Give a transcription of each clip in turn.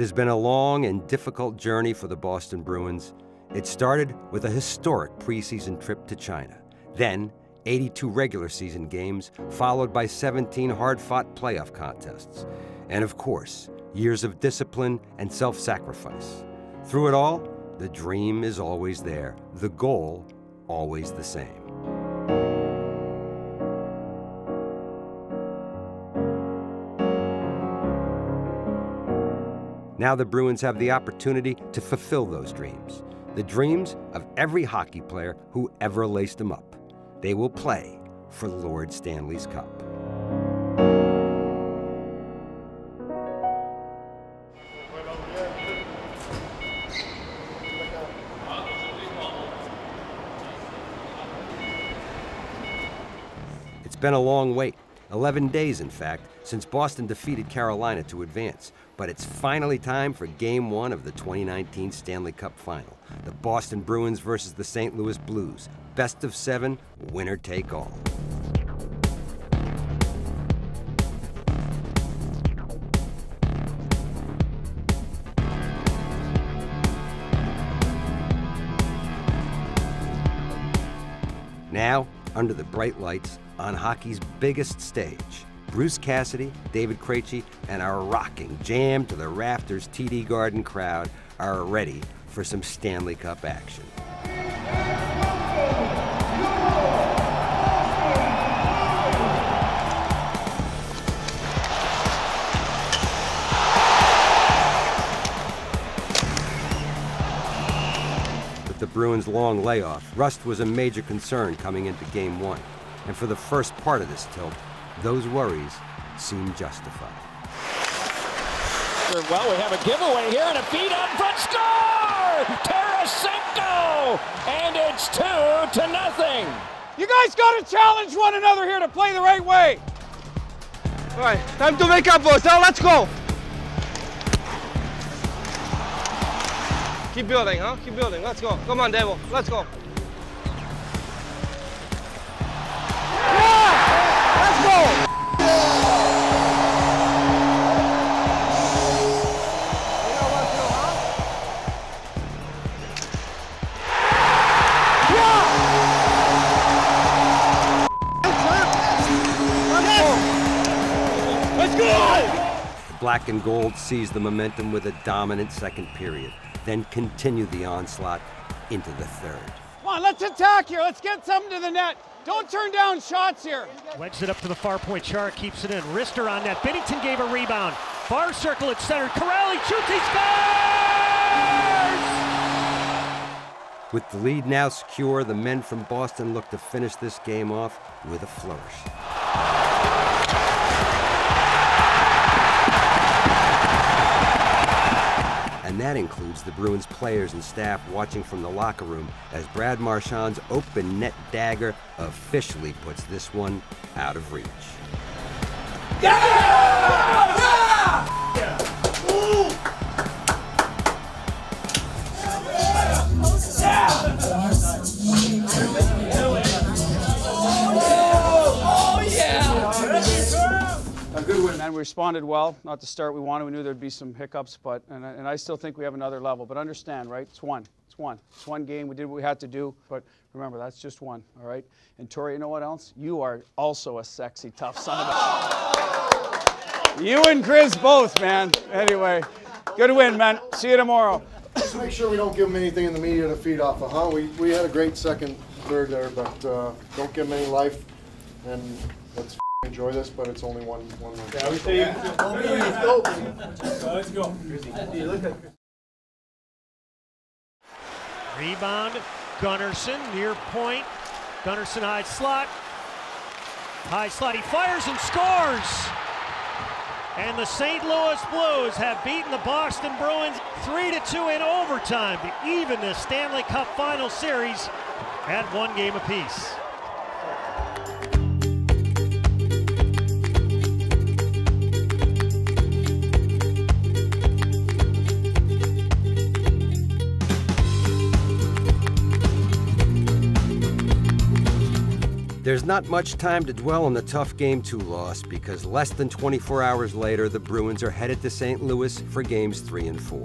has been a long and difficult journey for the Boston Bruins. It started with a historic preseason trip to China. Then, 82 regular season games, followed by 17 hard fought playoff contests. And of course, years of discipline and self sacrifice. Through it all, the dream is always there, the goal always the same. Now the Bruins have the opportunity to fulfill those dreams, the dreams of every hockey player who ever laced them up. They will play for Lord Stanley's Cup. It's been a long wait, 11 days in fact, since Boston defeated Carolina to advance. But it's finally time for Game 1 of the 2019 Stanley Cup Final. The Boston Bruins versus the St. Louis Blues. Best of seven, winner take all. Now, under the bright lights, on hockey's biggest stage, Bruce Cassidy, David Krejci, and our rocking, jam to the rafters TD Garden crowd are ready for some Stanley Cup action. With the Bruins' long layoff, rust was a major concern coming into Game 1. And for the first part of this tilt, those worries seem justified. Well, we have a giveaway here and a feed out front score! Tarasenko! And it's two to nothing. You guys got to challenge one another here to play the right way. All right, time to make up, boys. Now let's go. Keep building, huh? Keep building. Let's go. Come on, Devil. Let's go. Black and gold seize the momentum with a dominant second period, then continue the onslaught into the third. Come on, let's attack here. Let's get something to the net. Don't turn down shots here. Wedges it up to the far point. Chara keeps it in. Wrister on net. Binnington gave a rebound. Far circle at center. Kuraly shoots. He scores! With the lead now secure, the men from Boston look to finish this game off with a flourish. And that includes the Bruins players and staff watching from the locker room as Brad Marchand's open net dagger officially puts this one out of reach. A We responded well. Not the start we wanted. We knew there'd be some hiccups, but and, I- and I still think we have another level. But understand, right? It's one. It's one. It's one game. We did what we had to do. But remember, that's just one. All right. And Torey, you know what else? You are also a sexy, tough son of a. You and Chris both, man. Anyway, good win, man. See you tomorrow. Just make sure we don't give them anything in the media to feed off of, huh? We, we had a great second third there, but uh, don't give them any life. And let's enjoy this, but it's only one one. win. Rebound. Gunnarsson near point. Gunnarsson high slot. High slot. He fires and scores. And the St. Louis Blues have beaten the Boston Bruins 3 to 2 in overtime to even the Stanley Cup Final Series at one game apiece. There's not much time to dwell on the tough Game 2 loss because less than 24 hours later, the Bruins are headed to St. Louis for Games 3 and 4.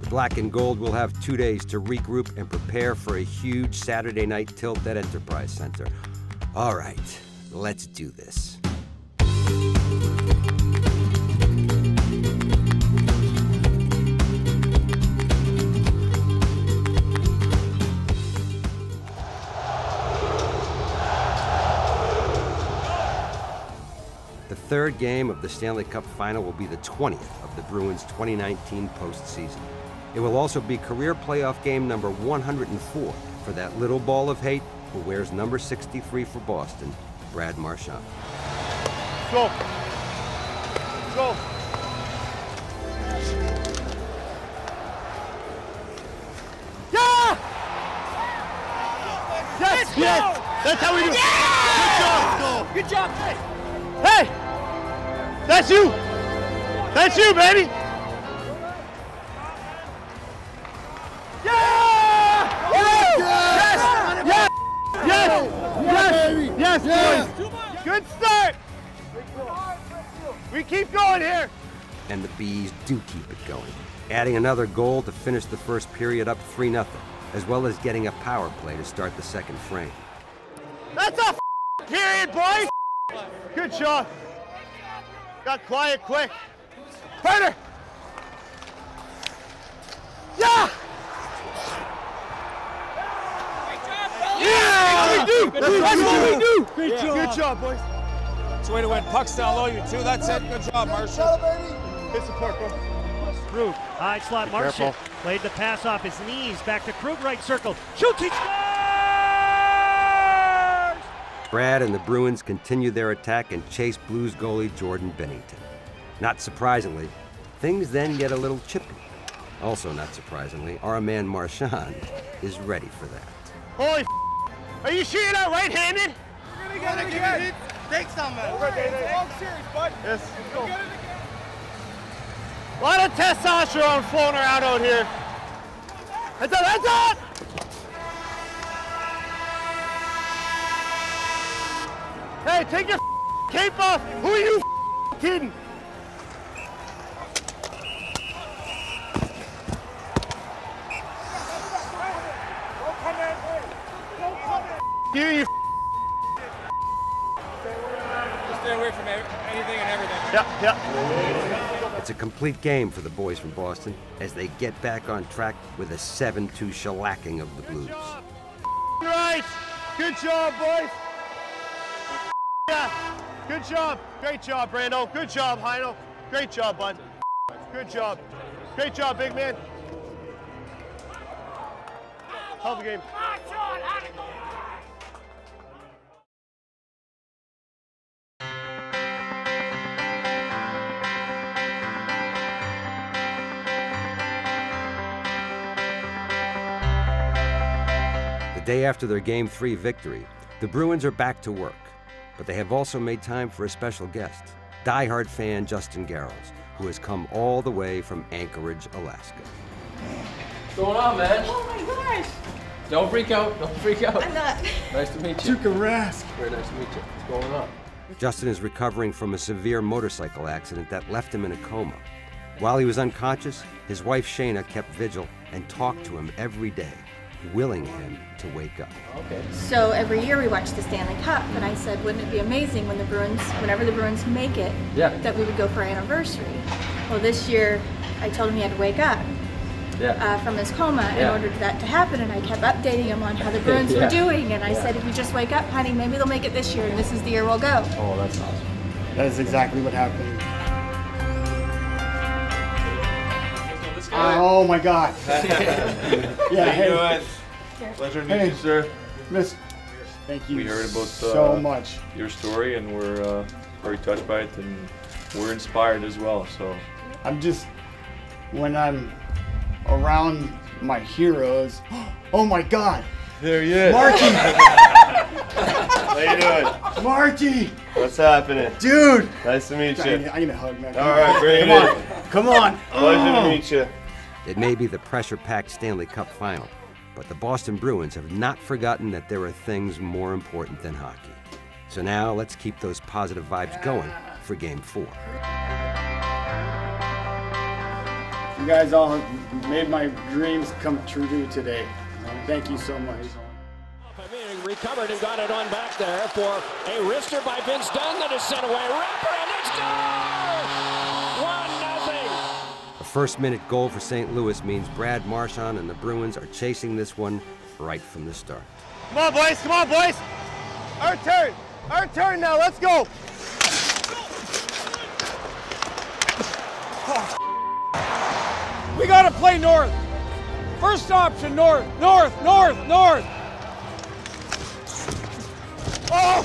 The Black and Gold will have two days to regroup and prepare for a huge Saturday night tilt at Enterprise Center. All right, let's do this. Third game of the Stanley Cup final will be the 20th of the Bruins' 2019 postseason. It will also be career playoff game number 104 for that little ball of hate who wears number 63 for Boston, Brad Marchand. Go. Go. Yeah! Yes, yes! That's how we do it. Good job. Good job. Hey! That's you! That's you, baby! Yeah! Yes! Yes! Yes! Yes! Yes, boys! Good start! We keep going here! And the Bees do keep it going, adding another goal to finish the first period up 3 0, as well as getting a power play to start the second frame. That's a period, boys! Good shot. Got quiet quick. Fighter! Yeah! Yeah! we do! That's what we do! Good job. Good job, boys. That's the way to win. Pucks down low, you two. That's it. Good job, Marshall. Good support, bro. Krug, high slot, Marchand played the pass off his knees, back to Krug, right circle, shoots, he scores! Brad and the Bruins continue their attack and chase Blues goalie Jordan Binnington. Not surprisingly, things then get a little chippy. Also, not surprisingly, our man Marchand is ready for that. Holy Are you shooting out right-handed? You gotta give it hit. Take some, man. Long series, bud. Yes, let's go. A lot of testosterone floating around out here. That's it, that's it! Hey, take your cape off! Who are you kidding? You, you Stay away from anything and everything. yeah, yeah. It's a complete game for the boys from Boston as they get back on track with a 7 2 shellacking of the Blues. Right. Good job, boys. Good job. Great job, Brando. Good job, Heino. Great job, bud. Good job. Great job, big man. Hell of a game. The day after their Game 3 victory, the Bruins are back to work, but they have also made time for a special guest, diehard fan Justin Garrels, who has come all the way from Anchorage, Alaska. What's going on, man? Oh my gosh! Don't freak out. Don't freak out. I'm not. Nice to meet you. Rask. Very nice to meet you. What's going on? Justin is recovering from a severe motorcycle accident that left him in a coma. While he was unconscious, his wife Shayna kept vigil and talked to him every day, willing him to wake up. Okay. So every year we watch the Stanley Cup, and I said, wouldn't it be amazing when the Bruins, whenever the Bruins make it, Yeah. that we would go for our anniversary? Well, this year I told him he had to wake up Yeah. uh, from his coma in order for that to happen, and I kept updating him on how the Bruins Yeah. were doing, and I Yeah. said, if you just wake up, honey, maybe they'll make it this year, and this is the year we'll go. oh, that's awesome. That is exactly what happened. Oh my God. yeah. Hey, Pleasure to meet Hey. you, sir. Miss. Thank you. We heard about, so uh, much. Your story, and we're uh, very touched by it, and we're inspired as well. So, I'm just when I'm around my heroes. Oh my God. there he is. Marky. How you doing? Marty! What's happening? Dude! Nice to meet I you. need, I need a hug, man. All right, bring Come it on. in. Come on. Pleasure Oh. to meet you. It may be the pressure packed Stanley Cup final, but the Boston Bruins have not forgotten that there are things more important than hockey. So now let's keep those positive vibes going for game four. You guys all have made my dreams come true today. Thank you so much. Recovered and got it on back there for a wrister by Vince Dunn that is sent away. Rapper and it's score! One nothing. A first minute goal for St. Louis means Brad Marchand and the Bruins are chasing this one right from the start. Come on, boys. Come on, boys. Our turn. Our turn now. Let's go. We got to play north. First option, north, north, north, north. Oh!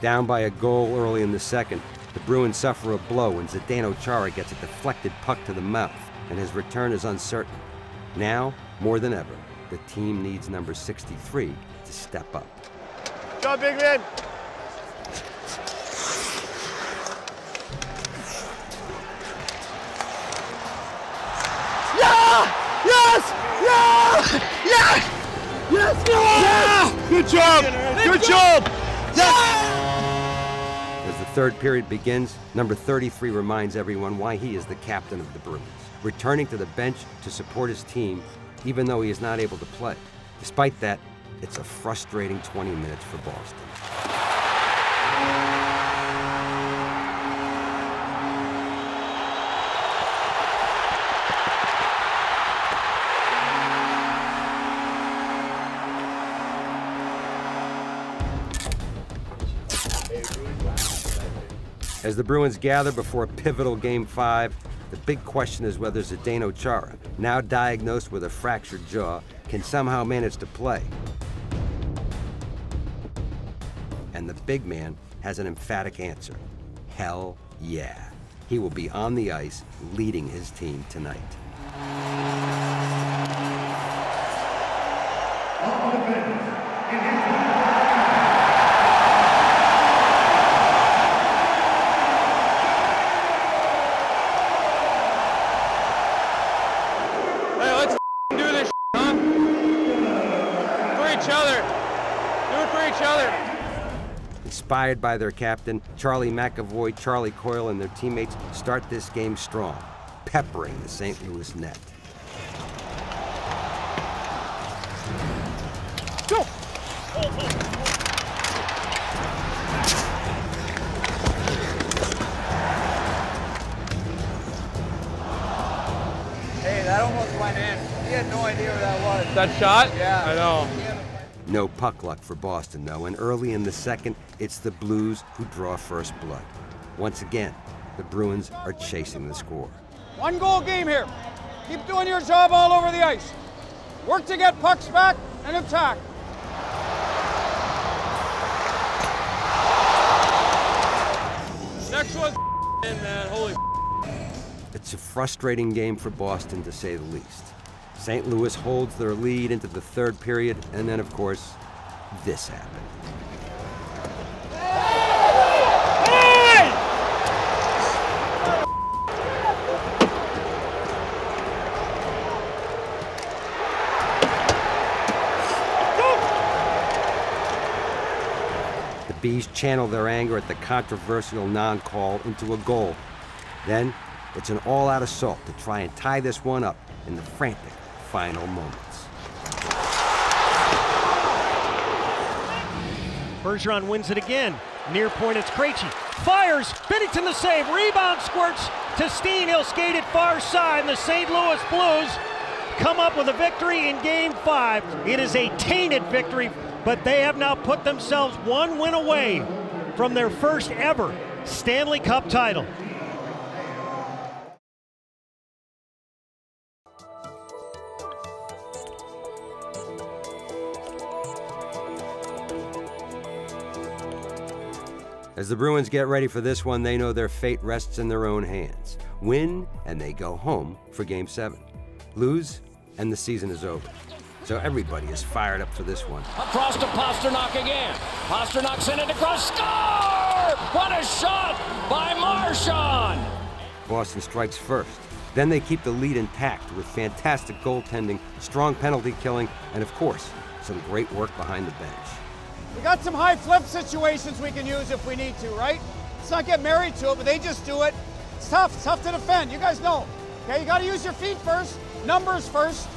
Down by a goal early in the second, the Bruins suffer a blow when Zdeno Chara gets a deflected puck to the mouth, and his return is uncertain. Now, more than ever, the team needs number 63 to step up. Job, big man. Yeah! Yes! Yeah! Yes! Yes! Yeah! Good job! Good job! As the third period begins, number 33 reminds everyone why he is the captain of the Bruins, returning to the bench to support his team, even though he is not able to play. Despite that, it's a frustrating 20 minutes for Boston. As the Bruins gather before a pivotal Game 5, the big question is whether Zdeno Chara, now diagnosed with a fractured jaw, can somehow manage to play. And the big man has an emphatic answer. Hell yeah. He will be on the ice leading his team tonight. Inspired by their captain, Charlie McAvoy, Charlie Coyle, and their teammates start this game strong, peppering the St. Louis net. Go! Hey, that almost went in. He had no idea where that was. That shot? Yeah. I know. No puck luck for Boston, though, and early in the second, it's the Blues who draw first blood. Once again, the Bruins are chasing the score. One goal game here. Keep doing your job all over the ice. Work to get pucks back and attack. Next one's in, man. Holy. It's a frustrating game for Boston, to say the least. St. Louis holds their lead into the third period, and then, of course, this happened. The Bees channel their anger at the controversial non call into a goal. Then it's an all out assault to try and tie this one up in the frantic final moments. Bergeron wins it again. Near point, it's Krejci. Fires. Binnington the save. Rebound squirts to Steen. He'll skate it far side. And the St. Louis Blues come up with a victory in game five. It is a tainted victory, but they have now put themselves one win away from their first ever Stanley Cup title. As the Bruins get ready for this one, they know their fate rests in their own hands. Win, and they go home for Game 7. Lose, and the season is over. So everybody is fired up for this one. Across to Pastrnak again. Pastrnak sent it across. Score! What a shot by Marchand! Boston strikes first. Then they keep the lead intact with fantastic goaltending, strong penalty killing, and of course, some great work behind the bench. We got some high flip situations we can use if we need to, right? Let's not get married to it, but they just do it. It's tough. It's tough to defend. You guys know. Okay, you got to use your feet first, numbers first,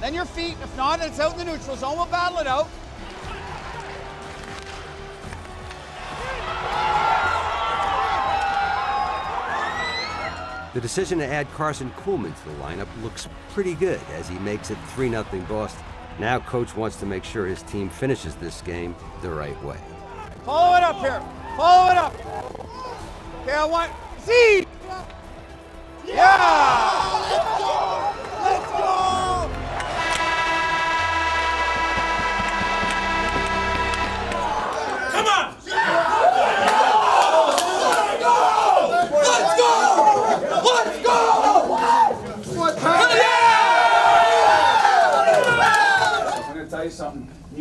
then your feet. If not, it's out in the neutral zone. We'll battle it out. The decision to add Karson Kuhlman to the lineup looks pretty good as he makes it 3 0 Boston. Now, coach wants to make sure his team finishes this game the right way. Follow it up here. Follow it up. Okay, I want Z. Yeah! Let's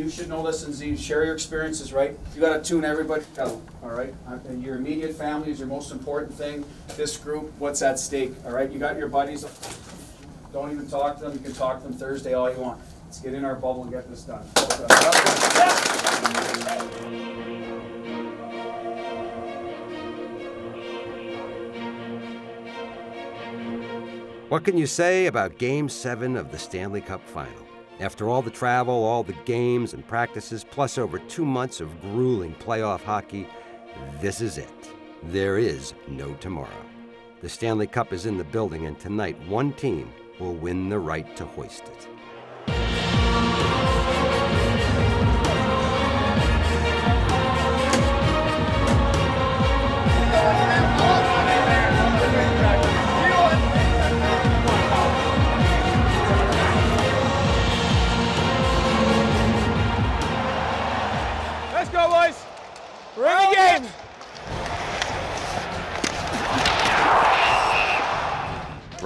You should know this, and Z, share your experiences, right? You gotta tune everybody out, all right? Uh, and Your immediate family is your most important thing. This group, what's at stake, all right? You got your buddies. Don't even talk to them. You can talk to them Thursday all you want. Let's get in our bubble and get this done. What can you say about Game 7 of the Stanley Cup Final? After all the travel, all the games and practices, plus over two months of grueling playoff hockey, this is it. There is no tomorrow. The Stanley Cup is in the building, and tonight one team will win the right to hoist it.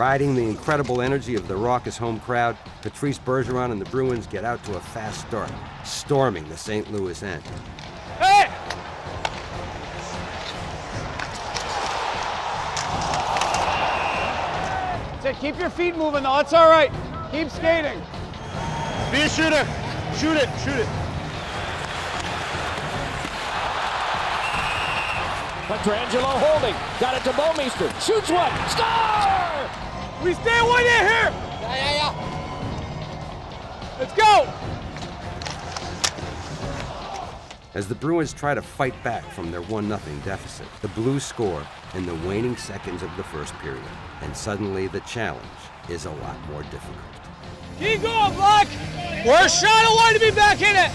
Riding the incredible energy of the raucous home crowd, Patrice Bergeron and the Bruins get out to a fast start, storming the St. Louis end. Hey! That's it. Keep your feet moving, though. That's all right. Keep skating. Be a shooter. Shoot it. Shoot it. Pietrangelo holding. Got it to Bouwmeester. Shoots one. Score! We stay one in here. Yeah, yeah, yeah. Let's go. As the Bruins try to fight back from their 1 0 deficit, the Blues score in the waning seconds of the first period, and suddenly the challenge is a lot more difficult. Keep going, Black. We're a shot away to be back in it.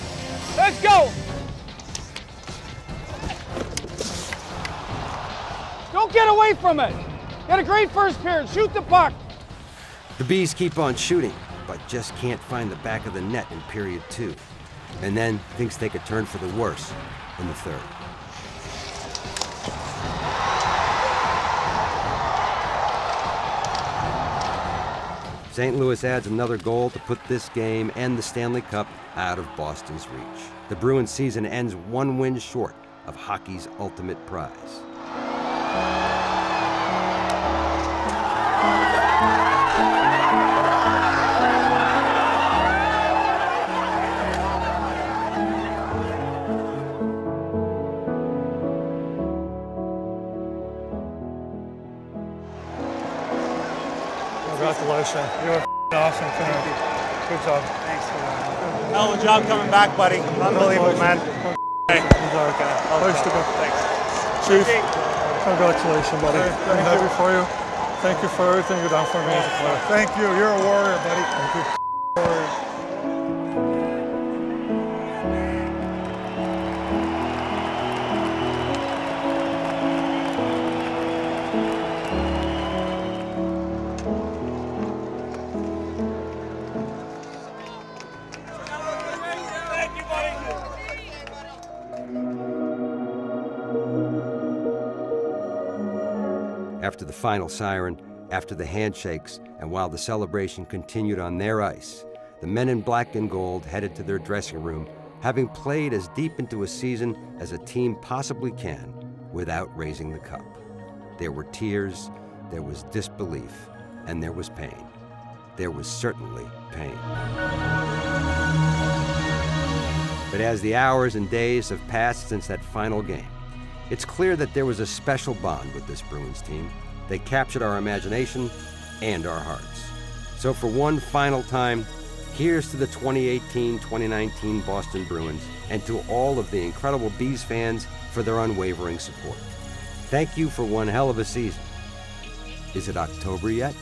Let's go. Don't get away from it. Got a great first period. Shoot the puck. The Bees keep on shooting, but just can't find the back of the net in period two. And then things take a turn for the worse in the third. St. Louis adds another goal to put this game and the Stanley Cup out of Boston's reach. The Bruins season ends one win short of hockey's ultimate prize. Congratulations. You were awesome tonight. Good job. Thanks for that. Hell of a job coming back, buddy. Unbelievable, man. Hey. First of all, thanks. Chief, congratulations, buddy. I'm happy for you. Thank you for everything you've done for me as a player. Thank you. You're a warrior, buddy. Thank you. After the final siren, after the handshakes, and while the celebration continued on their ice, the men in black and gold headed to their dressing room, having played as deep into a season as a team possibly can without raising the cup. There were tears, there was disbelief, and there was pain. There was certainly pain. But as the hours and days have passed since that final game, it's clear that there was a special bond with this Bruins team. They captured our imagination and our hearts. So, for one final time, here's to the 2018 2019 Boston Bruins and to all of the incredible Bees fans for their unwavering support. Thank you for one hell of a season. Is it October yet?